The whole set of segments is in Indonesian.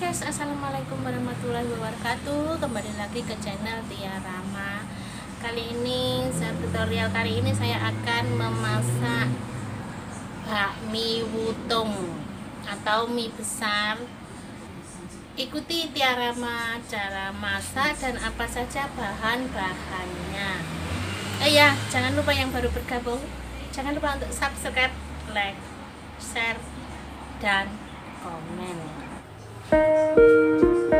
guys, Assalamualaikum warahmatullahi wabarakatuh. Kembali lagi ke channel Tia Rama. Kali ini, tutorial kali ini saya akan memasak bakmi wutung Atau mie besar. Ikuti Tia Rama cara masak dan apa saja bahan-bahannya. Eh ya, jangan lupa yang baru bergabung. Jangan lupa untuk subscribe, like, share, dan komen Música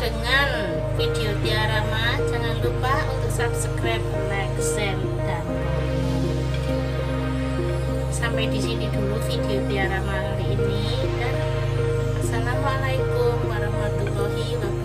dengan video Tia Rama, jangan lupa untuk subscribe, like, share, dan sampai di sini dulu video Tiara kali ini. Dan assalamualaikum warahmatullahi wabarakatuh